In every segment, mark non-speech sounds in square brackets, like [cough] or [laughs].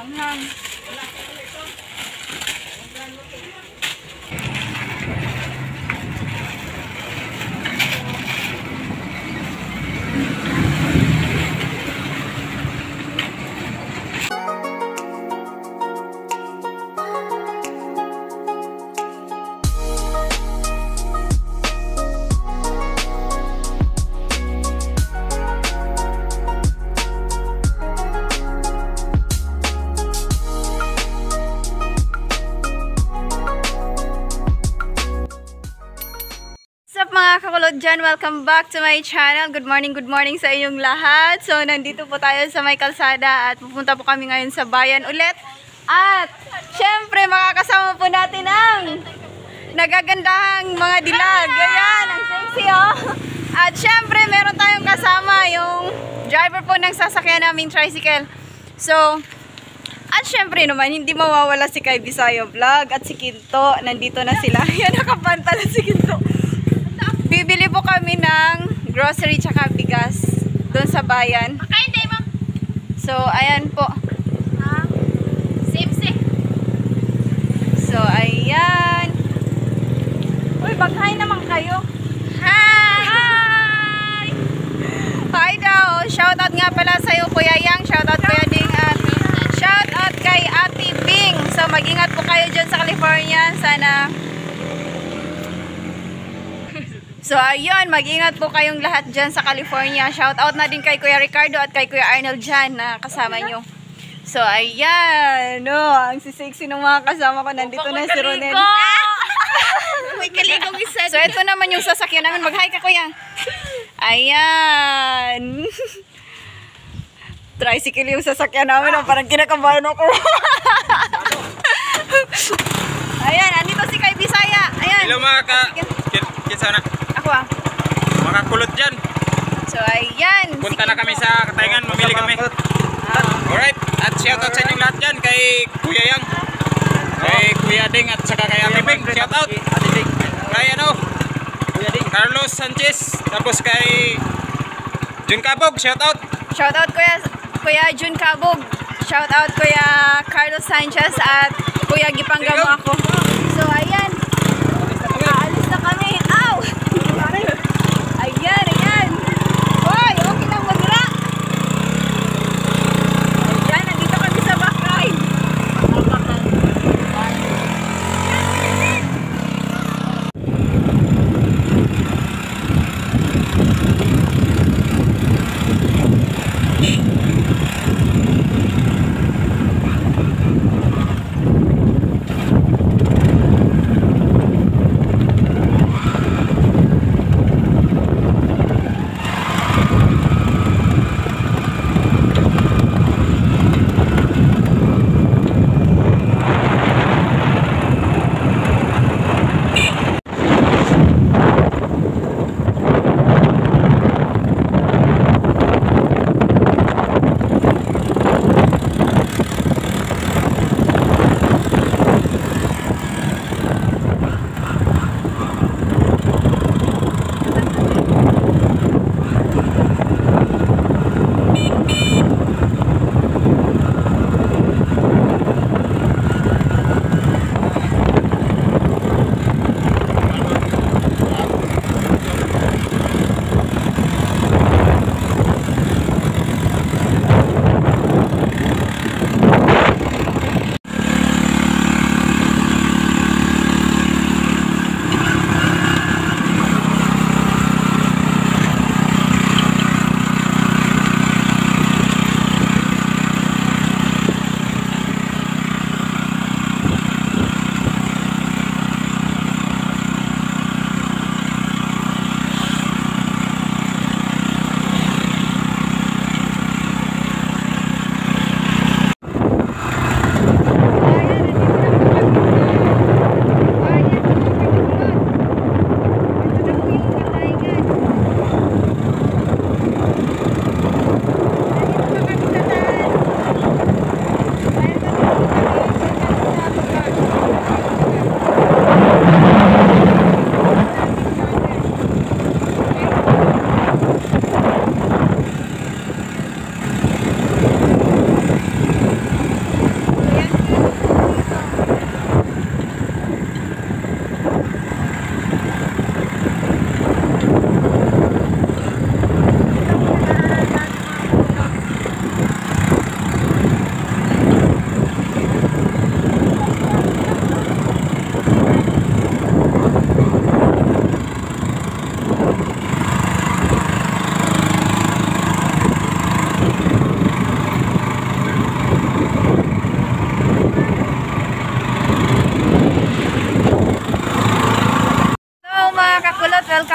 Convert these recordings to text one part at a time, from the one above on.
nóng hơn. Welcome back to my channel. Good morning, good morning sa inyong lahat. So, nandito po tayo sa may kalsada at pupunta po kami ngayon sa bayan ulit. At, syempre, makakasama po natin ang nagagandahang mga dilag. Ganyan, ang sexy oh. At syempre, meron tayong kasama yung driver po ng sasakyan naming tricycle. So, at syempre naman, hindi mawawala si Kay Bisayo Vlog at si Kinto. Nandito na sila. [laughs] Yan, nakapanta na si Kinto. Kami ng grocery tsaka bigas doon sa bayan. Kain tayo, ma'am. So, ayan po. Ha? Same, same. So, ayan. Uy, baghay naman kayo. Hi! Hi! Hi daw. Shoutout nga pala sa'yo, Kuya Yang. Shoutout Kuya Ding at shoutout kay Ate Bing. So, mag-ingat po kayo dyan sa California. Sana So, ayun, mag-ingat po kayong lahat dyan sa California. Shout out na din kay Kuya Ricardo at kay Kuya Arnold dyan na kasama nyo. So, ayan. No, ang sisexy ng mga kasama ko. Nandito na si Ronel. May [laughs] kaligong isa. So, ito naman yung sasakyan namin. Mag-hi ka, Kuya. Ayan. [laughs] Tricycle yung sasakyan namin. Oh, parang kinakabahan ako. [laughs] Ayan, andito si Kay Bisaya. Ayan. Hello mga ka... Kit- Kitsa na. Ako ah. Mga kulot dyan. So, ayan. Punta na kami sa Katayangan. Mamili kami. Alright. At shoutout sa inyong lahat dyan. Kay Kuya Yang. Kay Kuya Ding at saka kay Ate Bing. Shoutout. Kay ano? Carlos Sanchez. Tapos kay Jun Cabog. Shoutout. Shoutout Kuya, Kuya Jun Cabog. Shoutout Kuya Carlos Sanchez at Kuya Gipangga mo ako. So,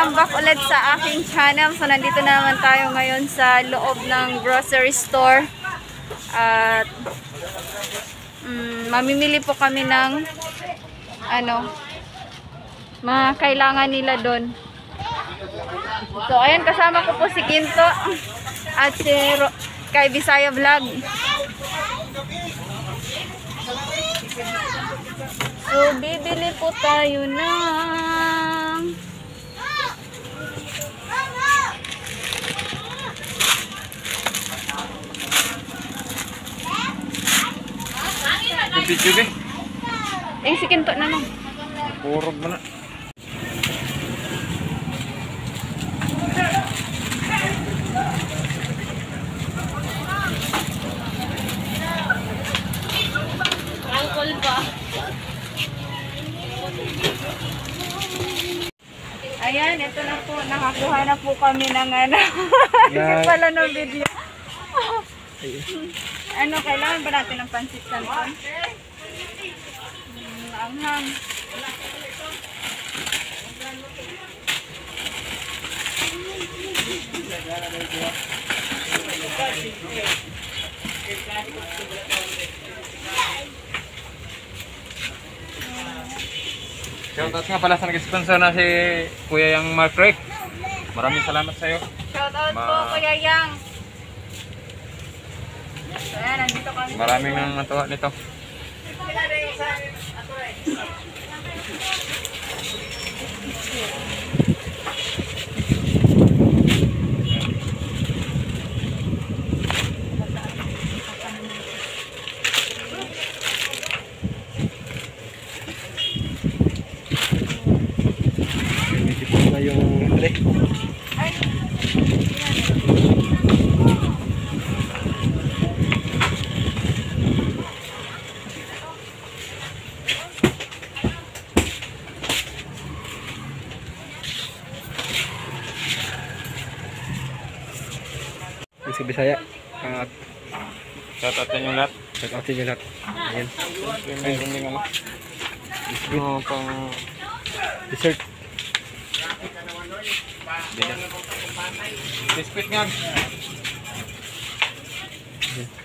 welcome back ulit sa aking channel. So, nandito na naman tayo ngayon sa loob ng grocery store. At, mm, mamimili po kami ng, ano, mga kailangan nila doon. So, ayan, kasama ko po si Kinto at si Ro- kay Bisaya Vlog. So, bibili po tayo ng... Video be. Eh, si Kinto na lang. Purog mo na. Alcohol. Ayan, ito na po. Nakakuha na po kami ng ano. [laughs] Na- pala ng video. ano, kailangan ba natin ng pansit canton? Anghang. Shoutout nga pala sa nag-sponsor na si Kuya Yang Mark Rick. Maraming salamat sa iyo. Shoutout po, Ma- Kuya Yang. Ayan, nandito kami. Maraming nang natuwa nito. Medyo po na yung pre. Yung Bisaya. At Shoutout sa inyong lahat. check out nyo lahat. Ayan. Yung meron din ano. Ano pang Dessert. biscuit nga. Hulog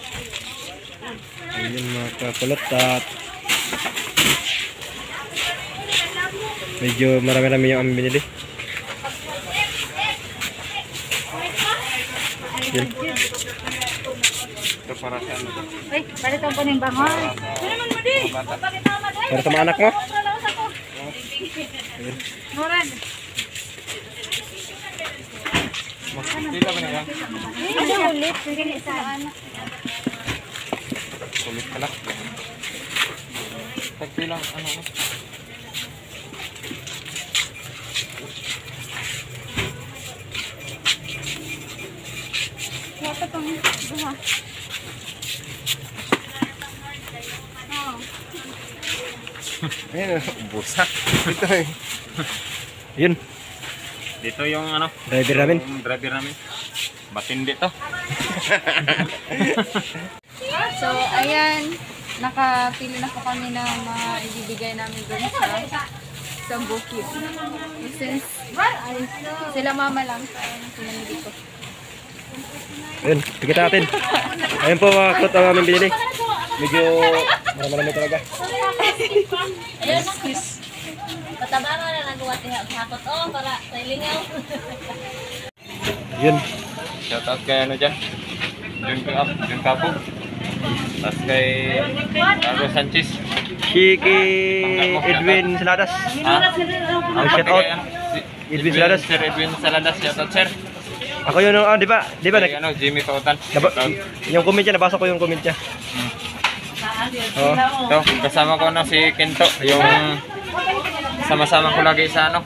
Ayun mga kakulot at medyo marami-rami yung aming binili. Yun. Ito para sa ano. Ay, palito po ng bangon. Para sa mga anak mo. Moran. Pila ba yan? Ano ulit? Sige, sa anak. Kulit pala. Tagpilang ano ano. Wala pang duha. Oh. Ayun, Busa. ito eh. [laughs] Yun, Dito yung ano. driver namin. Yung driver namin. Matindi to. [laughs] So, ayan. Nakapili na po kami ng mga ibibigay namin doon sa sa bukid. Since sila mama lang sa pinamili ko. Ayun, tigita natin. Ayun po mga kulot ang aming binili. Medyo marami-rami talaga. Ayun, Pataba nga na nagawa tiha hakot oh para sa ilingaw. Yun. Shout out kay ano dyan. Jun ka up. Jun Kapo. Tapos kay Carlo Sanchez. Si kay Edwin Saladas. Ha? Ang shout out. Edwin Saladas. Sir Edwin Saladas, shout out sir. Ako yun, ah, di ba? Di ba? Kay ano, Jimmy Pautan. yung comment niya, nabasa ko yung comment niya. Oo. Ito, kasama ko na si Kento, yung sama-sama ko lagi sa ano,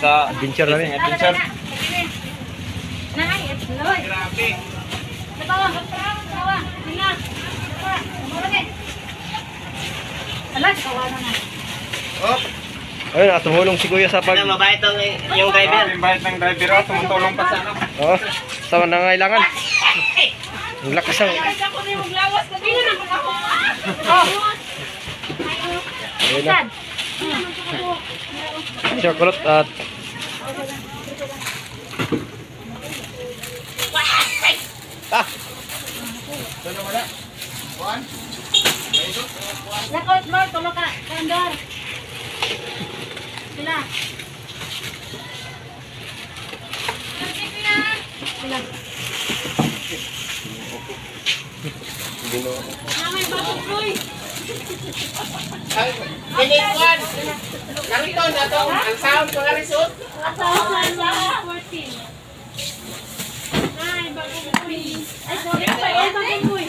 sa Adventure namin. adventure. Ayun, ah, tumulong si Kuya sa pag... Ano, mabait tong yung driver. Ang bait ng driver, oh, tumutulong pa sa ano. Oo, sa nangailangan. Ang lakas ang... Ayun na. Chocolate at... Ah! Lakot mo, tulo ka, kandor. Sila. Mamay, bakit boy? Kinikwan! Karito na to, ang sound ko nga result. Asahan na 14. Ay, bakit boy? Ay, sorry pa, ito din boy.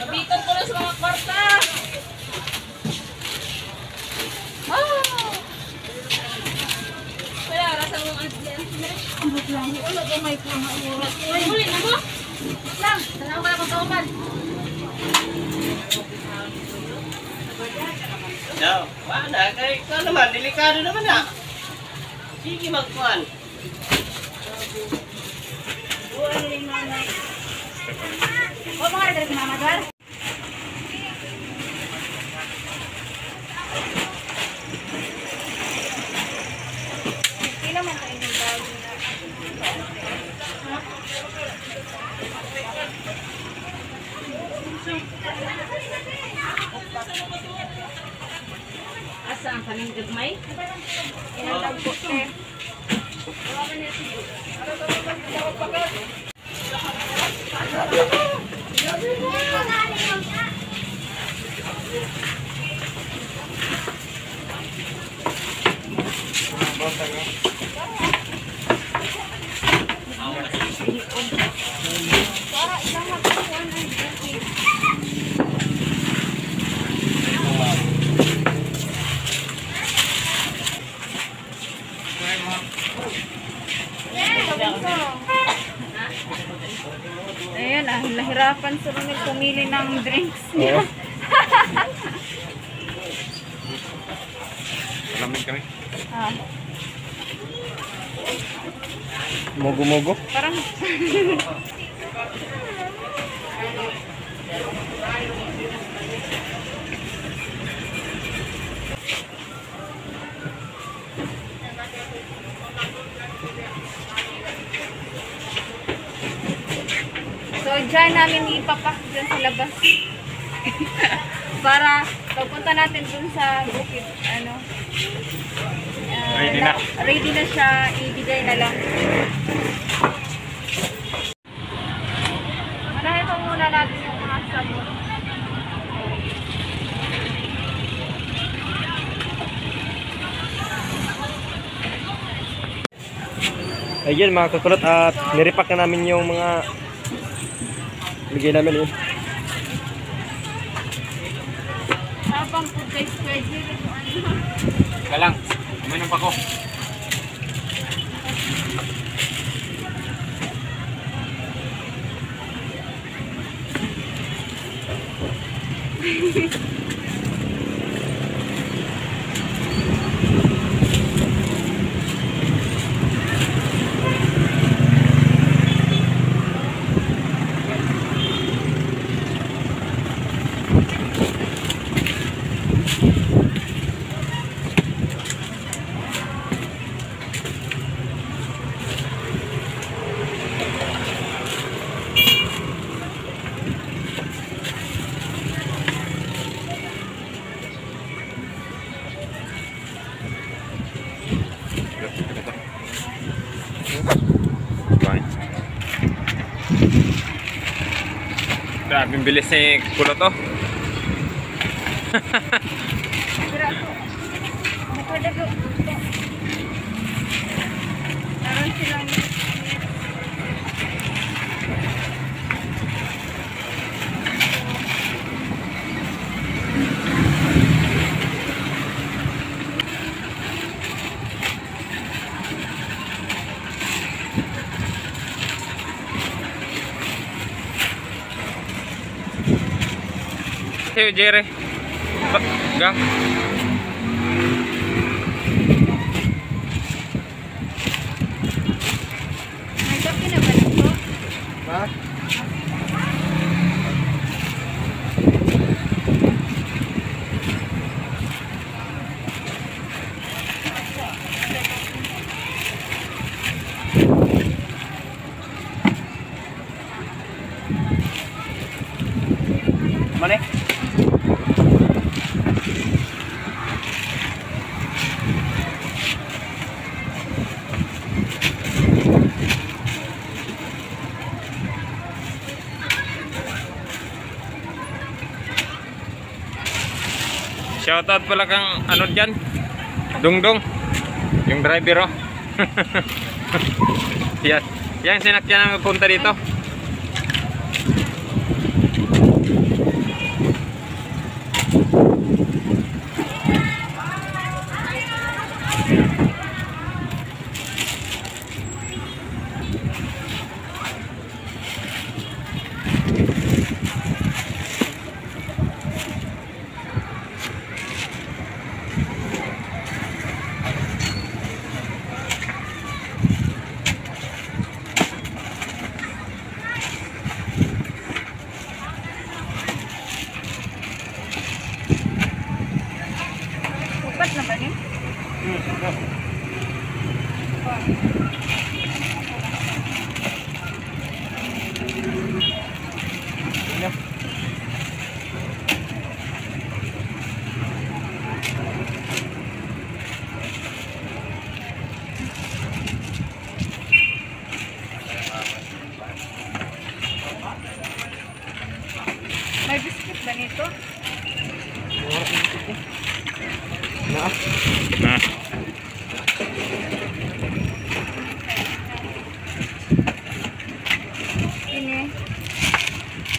Nabitan ko na sa mga kwarta. Kaya, rasa mong adyan. Wala ko may kumakurat. Uy, huli na mo. Lang, tanaw ka na kung kauman. No, wala. Kaya ikaw naman, delikado naman na. Sige magkuhan. O, mga rin mama, Gar? Asa ang kaming gagmay? Inalag po, te. Ayan ah, nahirapan si Ronel pumili ng drinks niya. Oo. [laughs] Lamig kami. Ah, Mugo-mugo. parang [laughs] dyan namin ipapak dyan sa labas. [laughs] Para pagpunta natin dun sa bukid, ano, ah, Ready na. Ready na siya, ibigay na lang. Manahin pa muna natin yung mga sabon. Ayun mga kakulot at nirepack na namin yung mga ligay namin yun. Habang po guys, pwede rin yung ano. Ka lang, uminom pa ko. Bye. [laughs] Grabe ang bilis ni Kulot oh. Meron silang Hey, Jerry. Gang. Shoutout pala kang ano dyan? Dungdong. Yung driver oh. [laughs] yan. Yan sinakyan ang punta dito.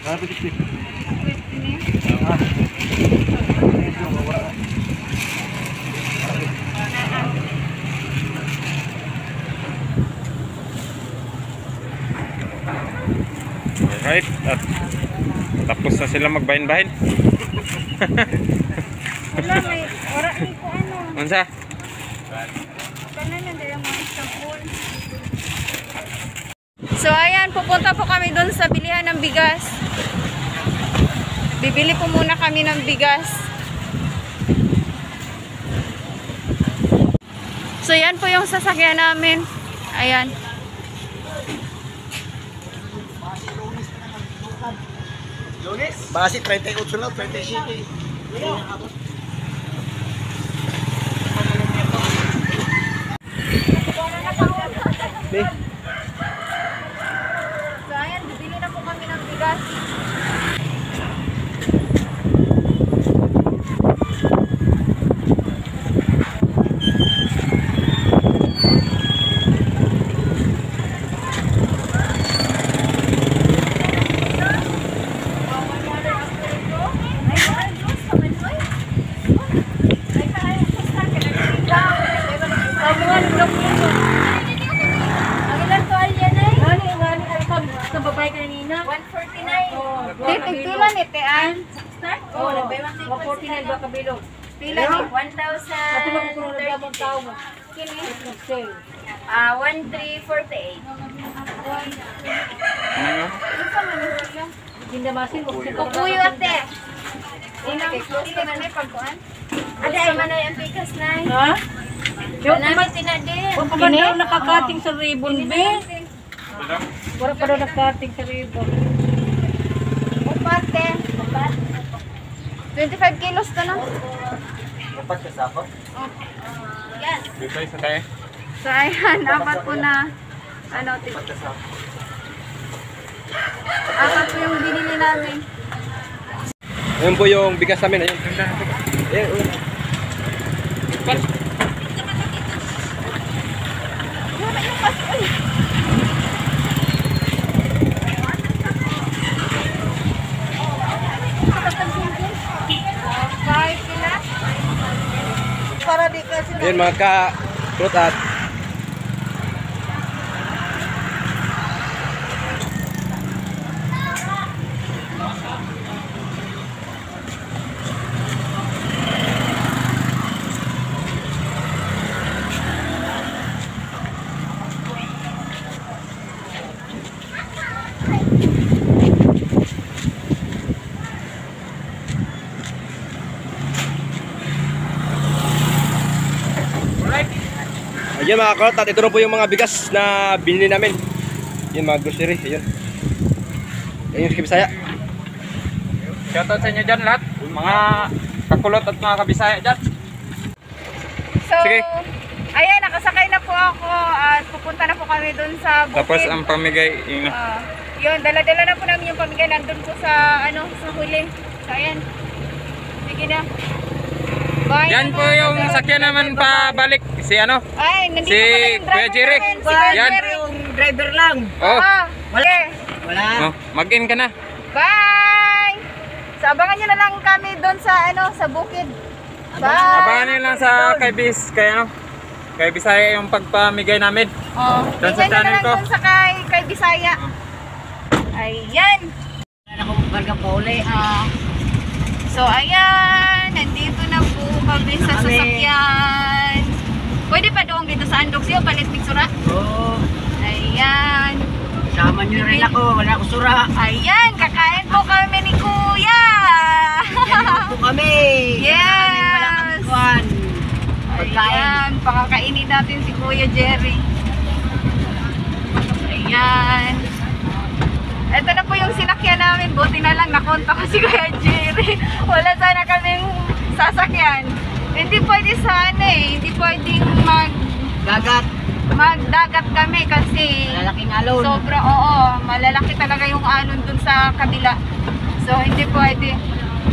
Grabe. Ini. Alright. At tapos na sila magbahin-bahin. Wala, may ora ni ko ano. Unsa? Na sabon. So ayan, pupunta po kami doon sa bilihan ng bigas. Bibili po muna kami ng bigas. So yan po yung sasakyan namin. Ayan. Basi 38 lang, 37. So ayan, bibili na po kami ng bigas. Sa babae kanina. 149. Dito, pila ni Tean. Oo, nagbayad 149 ba kabilog? Pila ni Ate mo kung nagdamang tao mo. Kini. Ah, 1348. Ano? Hindi masin mo. Kukuyo ate. Inang dili man may pagkuan. Ate ay man ay ang bigas na. Ha? Yung Namin tinadi. Kung pa daw nakakating sa ribbon, be. Wala pa daw nakakating sa ribbon. Upat. 25 kilos to no? Dapat ka sa ako? Yes. Dito isa tayo. So ayan, apat po na ano. Apat po yung binili namin. Ayun po yung bigas namin. Ayun. Ayun. ayun. Five sila. Para di kasi Ayun mga ka kulot at Ayun mga kulot at ito na po yung mga bigas na binili namin. Yung mga grocery. Ayun. Ayun yung Bisaya. Shoutout sa inyo dyan lahat. Mga kakulot at mga kabisaya dyan. So, Sige. ayan, nakasakay na po ako at pupunta na po kami dun sa bukid. Tapos ang pamigay, yung Ah, yun, dala-dala na po namin yung pamigay nandun po sa, ano, sa huli. So, ayan. Sige na. Bye Yan po yung sakyan naman pabalik. Si ano? Ay, nandito Si pala yung driver Kuya Jerry. namin, Si Kuya Yan. Jerry. driver lang. Oh, Ah, okay. Wala. oh mag-in ka na. Bye! So, abangan nyo na lang kami doon sa, ano, sa bukid. Bye! Abangan nyo lang sa kay Bis, kay ano? Kay Bisaya yung pagpamigay namin. Oh, Doon sa tingnan nyo na channel lang ko. doon sa kay, kay Bisaya. Ayan. Wala na akong barga pa uli. Ah. so, ayan. Nandito na kami sa sasakyan. Pwede pa doon dito sa Andox yun, palit pictura. Oo. Ayan. Sama nyo rin ako. Wala akong sura. Ayan, kakain po kami ni Kuya. Ito kami. Yes. Wala. Ayan, pakakainin natin si Kuya Jerry. Ayan. Ito na po yung sinakyan namin. Buti na lang nakonta ko si Kuya Jerry. Wala sana kaming sasakyan. Hindi pwede sana eh. Hindi pwedeng mag, Gagat. magdagat kami kasi Lalaking alon. sobra, oo, malalaki talaga yung alon dun sa kabila. So, hindi pwede.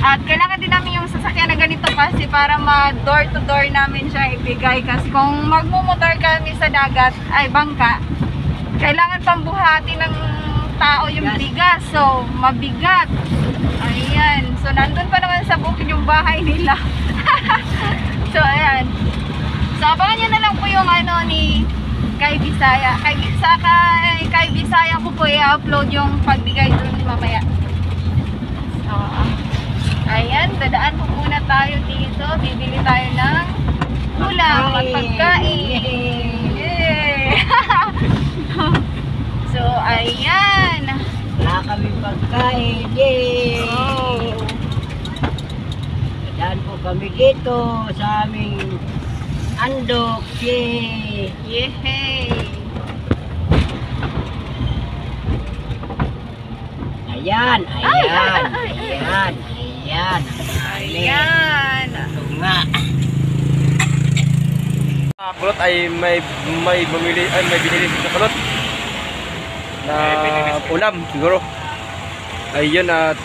At kailangan din namin yung sasakyan na ganito kasi para ma-door to door namin siya ibigay. Kasi kung magmumotor kami sa dagat, ay bangka, kailangan pambuhati ng tao yung bigas. So, mabigat. Ayan. So, nandun pa naman sa bukid yung bahay nila. [laughs] so, ayan. So, abangan nyo na lang po yung ano ni kay Bisaya. Kay Bisaya, kay, kay Bisaya ko po i-upload yung pagbigay dun mamaya. So, ayan, dadaan po muna tayo dito. Bibili tayo ng ulam at pagkain. Yay! [laughs] so, ayan. Wala kami pagkain. Yay! Oh. Daan po kami dito sa aming andok. Yay! Yay! Ayan, ayan, [laughs] ayan, ayan. Ayan. Ito nga. Kulot ay may may bumili ay may binili sa kulot na ulam siguro. Ayun at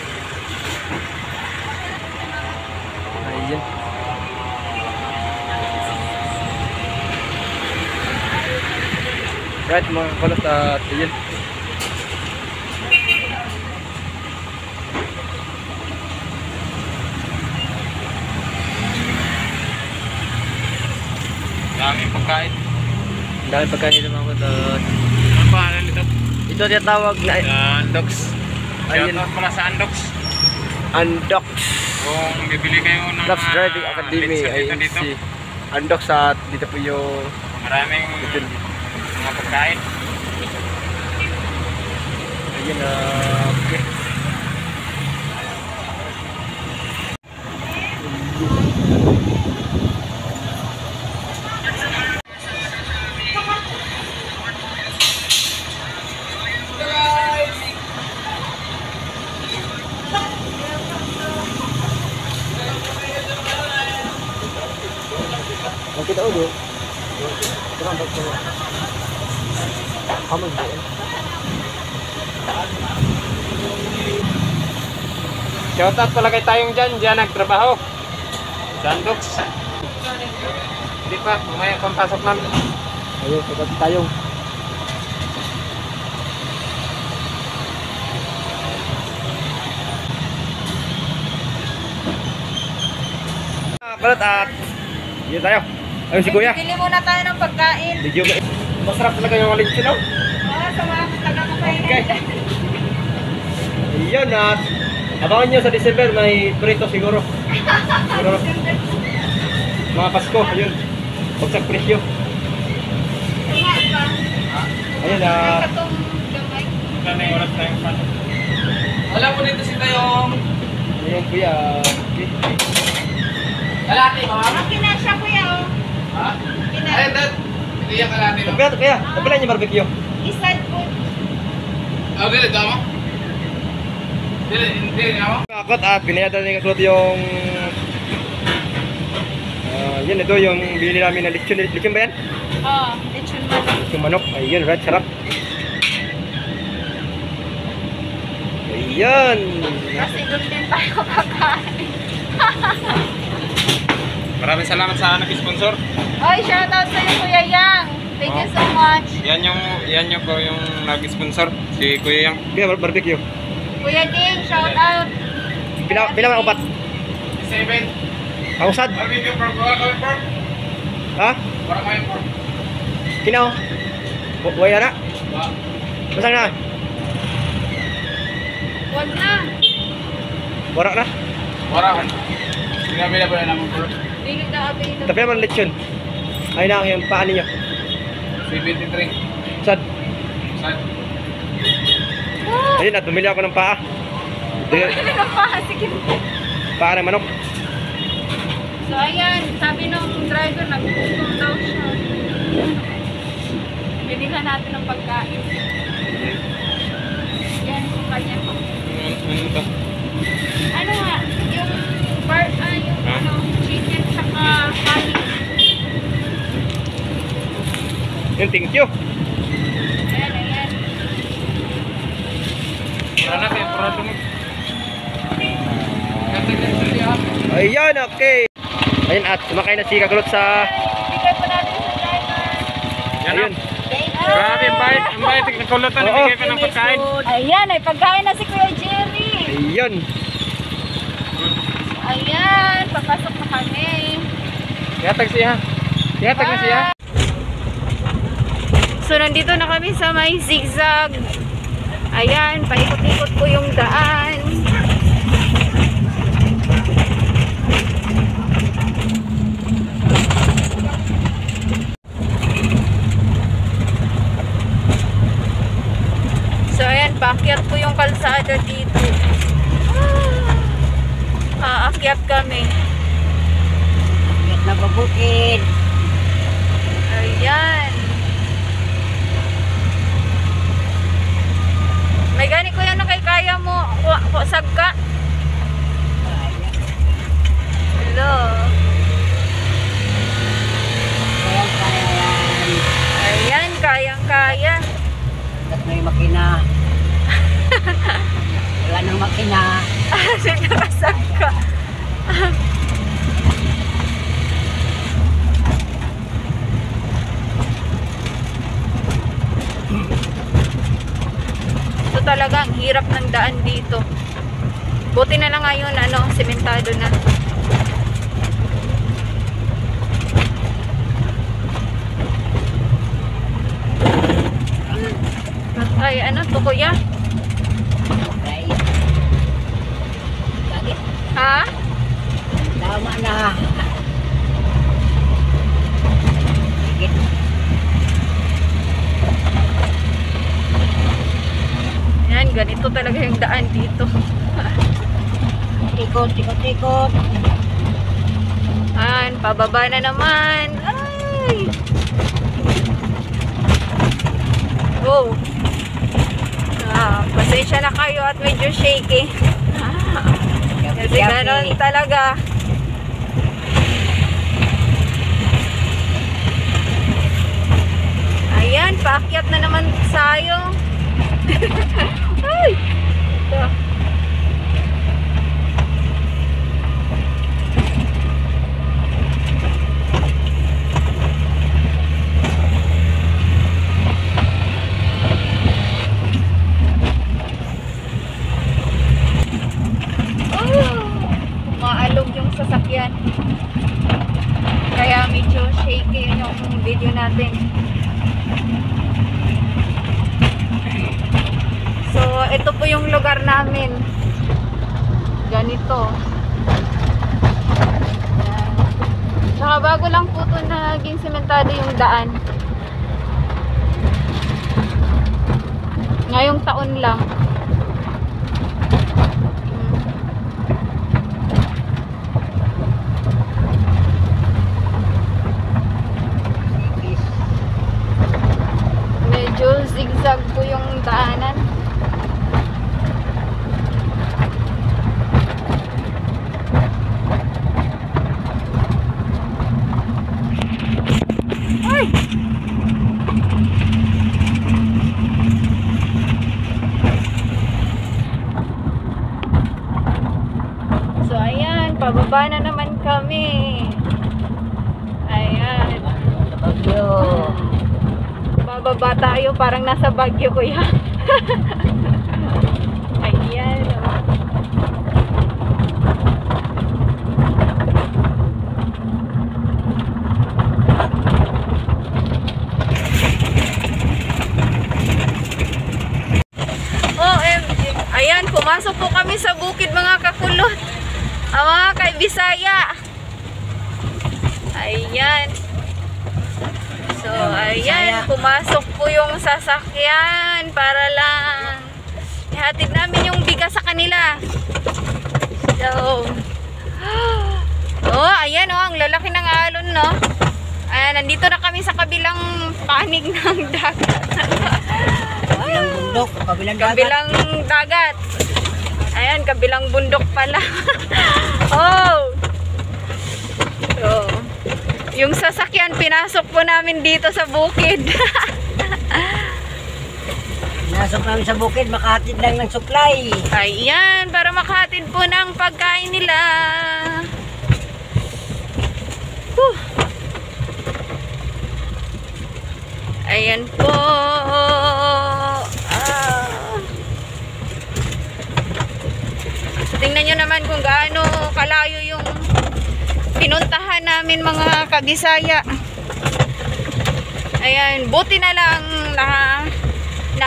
Right mga kulot at ayun. Daming pagkain. Ang dami pagkain dito mga at Ano pangalan nito? Ito tinatawag na Andox. Ayun. Shoutout pala sa Andox. Undox. Kung bibili kayo ng mga Driving Academy leads ay dito, dito. si Undox at dito po yung Maraming pagkain. ayun ah, okay. Ang Shoutout pala kay tayong dyan, dyan nagtrabaho. Sandox. Hindi pa, mamaya pampasok namin. Ayun, sabat tayong. Ah, kalat at yun tayo. Ayun si Kuya. Bili muna tayo ng pagkain. Medyo masarap talaga yung aligsin, no? Oh, sa mga taga-kapain. Okay. Ayun at abangan nyo sa December may prito siguro. Siguro. Mga Pasko, ayun. Bagsak presyo. Ayun ah. Gamay. Sana yung oras tayong pasok. Wala po dito si Tayong. Ayun kuya. Kalati, mama. Okay na siya, kuya, oh. Ha? Ayun, dad. Hindi yung kalati? Kuya, kuya. Tapilan niyo barbecue. Isad po. Oh, dili, tama? Dili, hindi, tama? Akot at pinayatan ni Kakot yung Ah, yun ito yung bili namin na lechon. Lechon ba yan? Oh, lechon manok. Lechon manok. Ayun, right, sarap. Ayun. Kasi doon din tayo kakain. [laughs] Maraming salamat sa nag-sponsor. Oy, shoutout sa'yo, Kuya Yang. Thank you so much. Yan yung, yan yung po yung nag-sponsor. Si Kuya Yang. Bar- barbecue. Kuya Ding, shoutout. Pila, pila mga upat. Seven. Ang usad. Pork. Wala kami pork. Ha? Wala kami pork. Kinaw. Waya na. Ba? Masang na. Huwag na. Wara na. Na ba na naman na available. Tapi naman lechon. Ay na yung paan ninyo. 73. Sad. Sad. Ayun at bumili ako ng paa. Di- Hindi na pa. Sige. Paa ng manok. So, ayan. Sabi nung driver, nagugutom daw siya. Binigyan natin ng pagkain. Yan, yung kanya. Ano, ano to? Ano nga? Yung bar, ah, yung Ha? ano, chicken saka honey. Yun, thank you. Ayan, ayan. Wala na kayo, purado mo. Ayun, okay. Ayun at sumakay na si Kakulot sa... Bigay Ayun. na. Grabe, ang bayad, ang bayad, nagkulutan, Oo. nabigay pa ng pagkain. Ayan, ay pagkain na si Kuya Jerry. Ayun. Ayan, papasok na kami. Yatag siya. Yatag na siya. So, nandito na kami sa may zigzag. Ayan, paikot-ikot ko yung daan. So, ayan, paakyat ko yung kalsada dito. Ah, aakyat kami. Na babukid. Ayan. May gani ko yan na kay kaya mo. Wa, wa, sagka. Hello. Kaya kaya yan. Ayan, kayang-kaya. At may makina. Wala nang makina. Sige, nakasagka. Ito talaga ang hirap ng daan dito. Buti na lang ngayon, ano, sementado na. Ay, ano to kuya? Right. Lagi. Ha? Tama na. Higit. Yan, ganito talaga yung daan dito. Tikot, tikot, tikot. Ayan, pababa na naman. Ay! Go! Ah, pasensya na kayo at medyo shaky. Kasi ganon talaga. Ayan, paakyat na naman tayo. [laughs] Ay! Ito. So, ito po yung lugar namin. Ganito. Ayan. Saka bago lang po ito naging sementado yung daan. Ngayong taon lang. Hmm. Medyo zigzag po yung daanan. Ay! So, ayan. Pababa na naman kami. Ayan. Bagyo. Bababa tayo. Parang nasa Baguio, kuya. [laughs] ayan. oh. Ayan, pumasok po kami sa bukid mga kakulot. Ang mga kay Bisaya. Ayan. So, ayan, pumasok po yung sasakyan para lang ihatid namin yung bigas sa kanila. So, oh, ayan oh, ang lalaki ng alon, no? Ayan, nandito na kami sa kabilang panig ng [laughs] dagat. Kabilang bundok, kabilang dagat. Kabilang dagat. Ayan, kabilang bundok pala. [laughs] oh! So, yung sasakyan, pinasok po namin dito sa bukid. [laughs] Nasok namin sa bukid, makahatid lang ng supply. Ayan, para makahatid po ng pagkain nila. Whew. Ayan po. Ah. Tingnan nyo naman kung gaano kalayo yung pinuntahan namin mga kabisaya. Ayan, buti na lang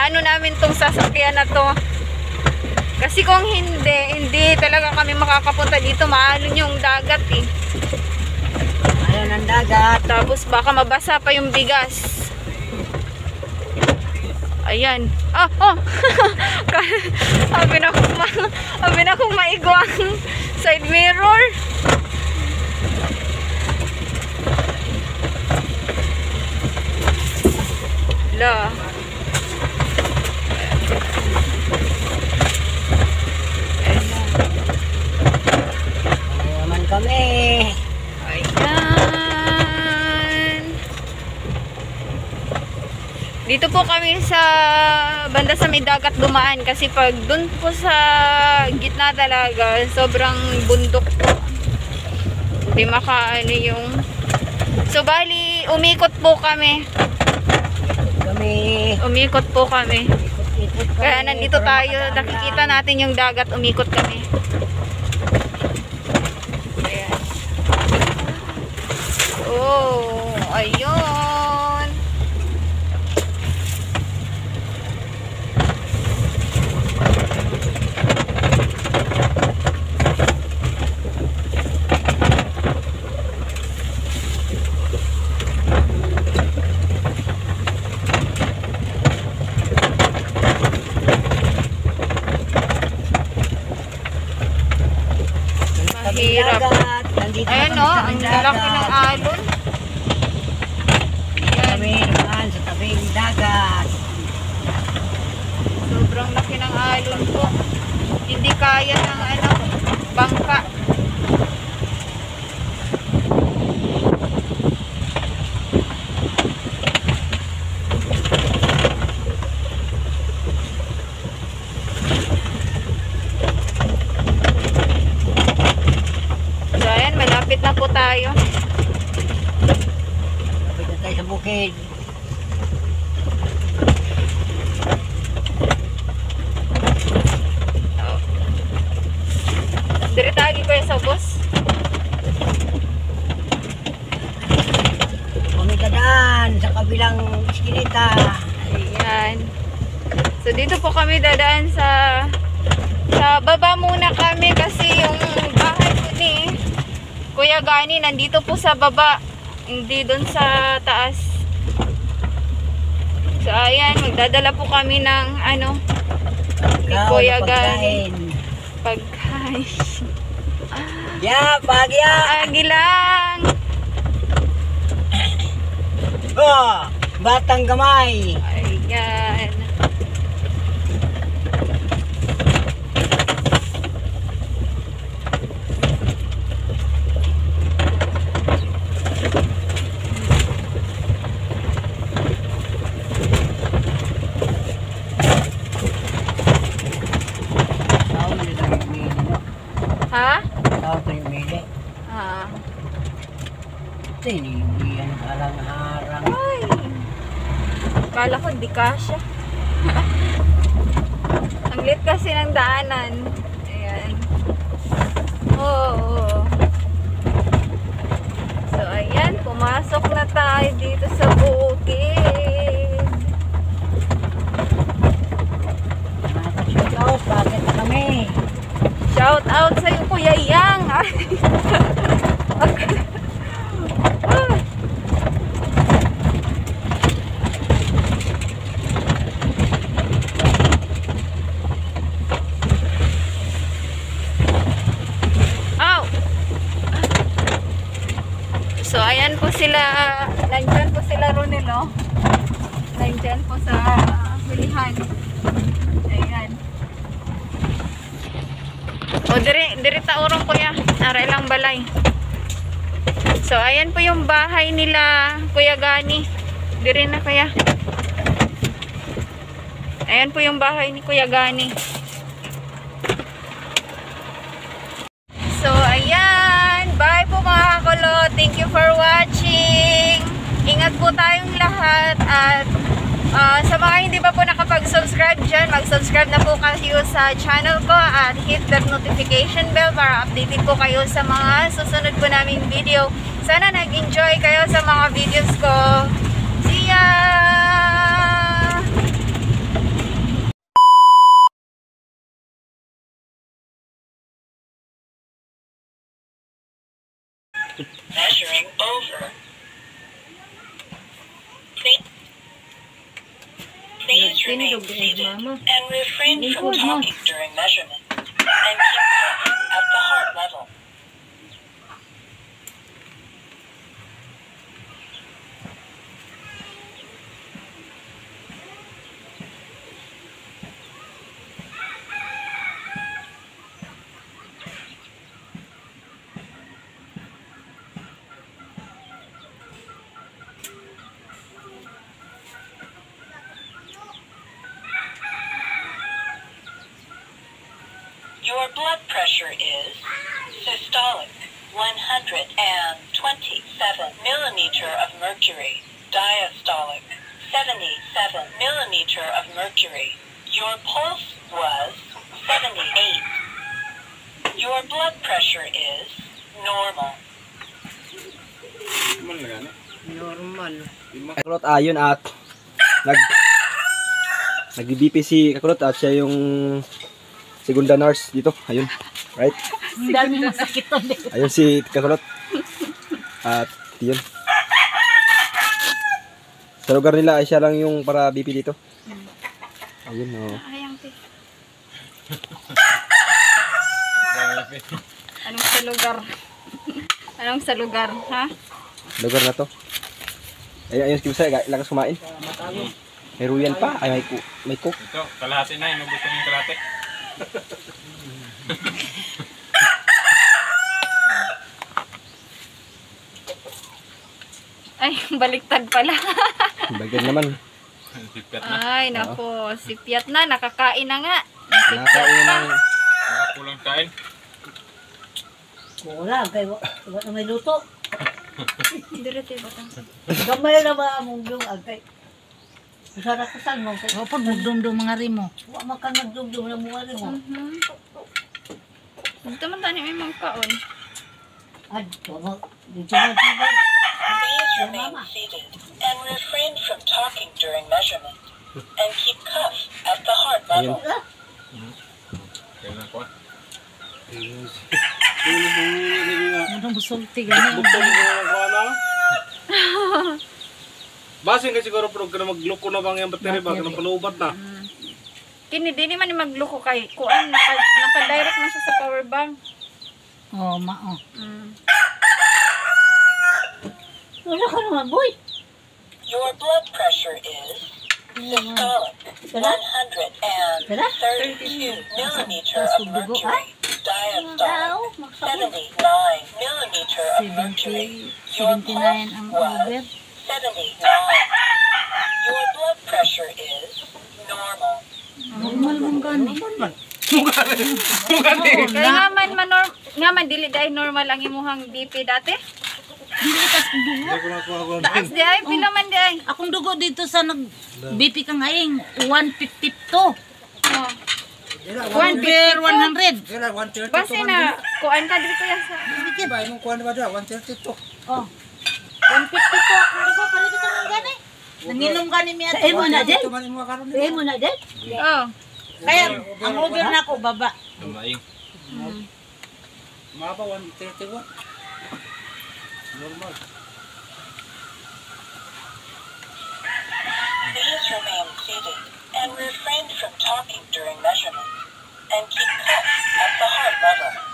na namin tong sasakyan na to. Kasi kung hindi, hindi talaga kami makakapunta dito. Maalon yung dagat eh. Ano ng dagat? Tapos baka mabasa pa yung bigas. Ayan. Ah, oh. [laughs] Sabi na kong ma sabi na maigo ang side mirror. La. Kami? Ayan. Dito po kami sa banda sa may dagat dumaan kasi pag dun po sa gitna talaga, sobrang bundok po. Hindi makaano yung... So bali, umikot po kami. Kami, Umikot po kami. ikot-ikot kami. Kaya nandito tayo, nakikita natin yung dagat, umikot kami. Ayan. Oh, ayun. Nandito Ayan o, sa ang lalaki ng alon. Kami naman sa tabing dagat. sobrang laki ng alon po. Hindi kaya ng ano, bangka. So ayan, malapit na po tayo. Kapit na tayo sa bukid. Dire tagi ko sa bus. Kami kadaan sa kabilang iskinita. Ayan. So dito po kami dadaan sa sa baba muna kami kasi yung bahay po ni Kuya Gani nandito po sa baba. Hindi doon sa taas. So ayan, magdadala po kami ng ano, ni Kuya pagkain. [laughs] Ya, pagya! Agilang! [coughs] Oh, batang gamay. Ayan. caixa. Bahay nila, Kuya Gani. Diri na kuya. Ayan po yung bahay ni Kuya Gani. So, ayan. Bye po mga kakulo. Thank you for watching. Ingat po tayong lahat at Ah, sa mga hindi pa po nakapag-subscribe dyan, mag-subscribe na po kayo sa channel ko at hit that notification bell para updated po kayo sa mga susunod po naming video. Sana nag-enjoy kayo sa mga videos ko. See ya! Measuring over. Please, please remain seated and refrain from talking during measurement and keep breathing at the heart level. Your blood pressure is systolic 127 millimeter of mercury, diastolic 77 millimeter of mercury. Your pulse was 78. Your blood pressure is normal. Normal. Kakulot ayon at nag nag-BP si Kakulot at siya yung segunda nurse dito. Ayun. Right? Ang dami masakit to. Ayun si Kakulot. At yun. Sa lugar nila ay siya lang yung para BP dito. Ayun oh. Ayang te. [laughs] Anong sa lugar? [laughs] Anong sa lugar, ha? Lugar na to. Ayun, ayun, sige sa lakas kumain. May ruyan pa. Ay, may, ku- may cook. Ito, kalahati na. Inubos ko yung kalahati. [laughs] Ay, baliktad pala. Bagyan naman. Na. Ay, nako. Si Piat na. Nakakain na nga. Pa. ng Nakakulang kain. Wala, kay wa wa na may luto. Diretso ba ito? Gamay na ba among yung agay? Masarap ka saan mo. O, pag magdumdum mga rimo. Wa makan nagdumdum na mga rin mo. Mhm. Dito man tani may mga kaon. Ad, wa mo. Dito mo. Please remain Mama. seated and refrain from talking during measurement. And keep cuff at the heart level. Anong busulti ganun? Basing kasi siguro pero kena magloko na bang yung battery ba kena palubat na. Kini di naman ni magluko kay kuan naka, naka-direct na siya sa power bank. Oh, ma, oh. Mm. Wala ka naman, boy. Your blood pressure is systolic, 132 millimeter of mercury, diastolic, 79 millimeter of mercury. 70, 79 ang over. 79. Your blood pressure is normal. Normal mong gani. Kaya nga man manor nga man dili dai normal ang imuhang BP dati. Hindi ka dugo. Taas di ay pila man di ay. Akong dugo dito sa nag BP ka ngayon, 152. Oh. Over 100. Base na kuan ka dito yan sa Oh. 152 akong dugo, para dito ng gani. Nanginom gani miya. Sa emo na din? Emo na din? Oh. Kaya, ang over na ako, baba. Lumaing. Mapa 131. Normal. Please remain seated and refrain from talking during measurement. And keep cuff at the heart level.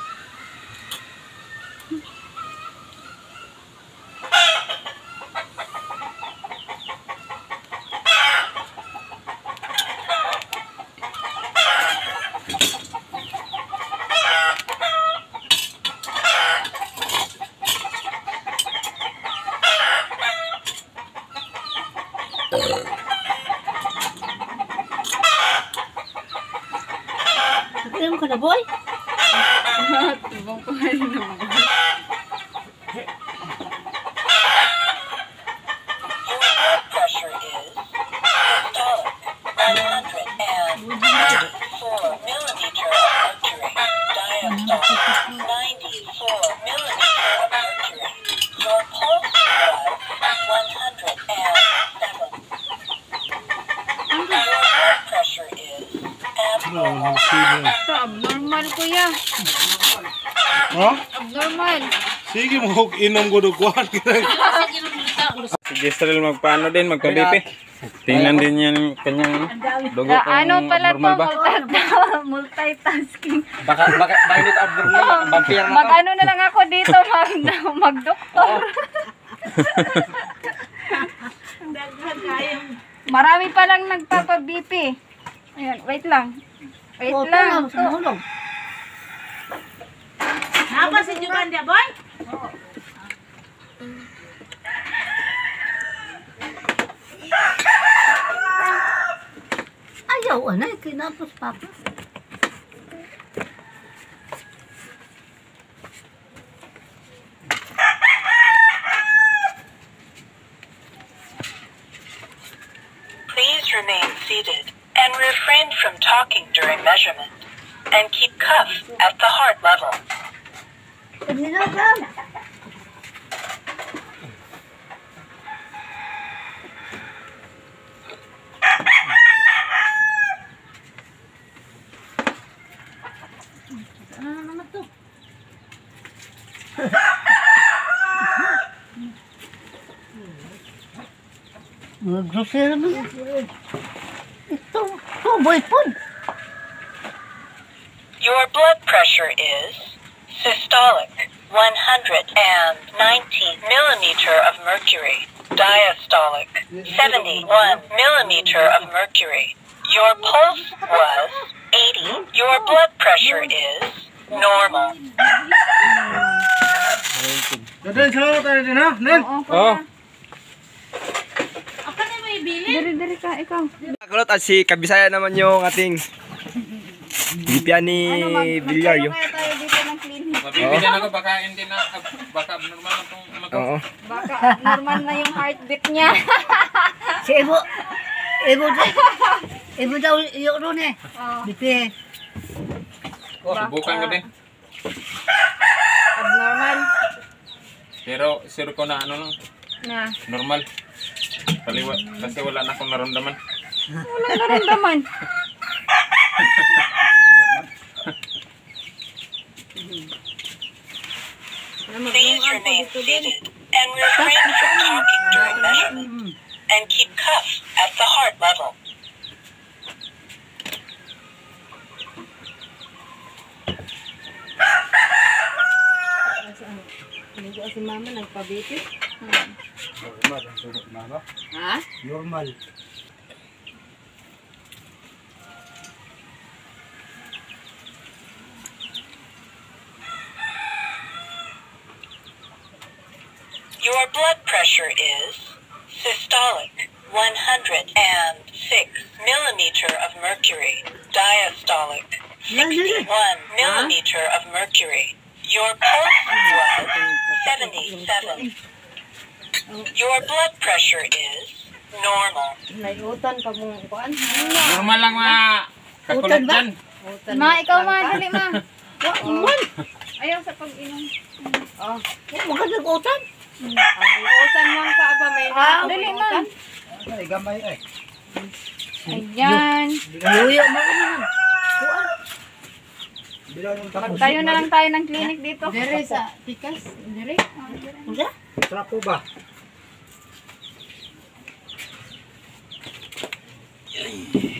Inom ko dugwan Sige, Strel, magpaano din, magpa-BP. Tingnan din yan yung kanyang dugo Ah, ano pala to? Multi- [laughs] multitasking. Baka baka dito abnormal vampire Mag ano na lang ako dito [laughs] mag magdoktor. [laughs] Marami pa lang nagpapa-BP. Ayan, wait lang. Wait Oh, lang. tama, sumulong. Napa si Juganda, boy? Ayaw, ano, kinapos papa. Please remain seated and refrain from talking during measurement. And keep cuff at the heart level. Paglinagam. Ano na naman to? Mga grosero mo. Ito, ito, boy food. Your blood pressure is systolic, 190 millimeter of mercury. Diastolic, 71 millimeter of mercury. Your pulse was 80. Your blood pressure is normal. Dadan salamat tayo din ha. Nen. Oo, Oh, Ako na may bili. Diri diri ka ikaw. Kulot at si Kabisaya naman yung ating Bipya ni Ano mag Villar magkano yung. kaya tayo dito ng clinic? mabibigyan ako, baka hindi na, baka abnormal na itong ano to. Oo. Baka normal na yung heartbeat niya. [laughs] Si Ibo. Ibo daw. Ibo daw yung ron eh. oh, Bipi. Subukan ko din. abnormal Pero sure ko na ano lang, na. normal. Kaliwa, kasi wala na akong naramdaman. Wala naramdaman. Please remain seated and refrain from talking during measurement. And keep cuffs at the heart level. Ligo si mama, nagpabiti. Ha? Normal. Your blood pressure is systolic 106 millimeter of mercury, diastolic 61 millimeter of mercury. Your pulse was 77. Your blood pressure is normal. Naiutan pa mong kuan. Normal lang mga kakulat dyan. Ma, ikaw ma, dali ma. Uman! Ayaw sa pag-inom. Ah, oh, maganda utan. Utan lang ka ba may Ah, Dali may ma. utan. Ay, gamay ay. Ayan. Luyo mo naman. Kuan. Bilang yung tapos. Tayo na lang tayo ng clinic dito. Dire sa tikas. Dire. Usa? Trapo ba? Please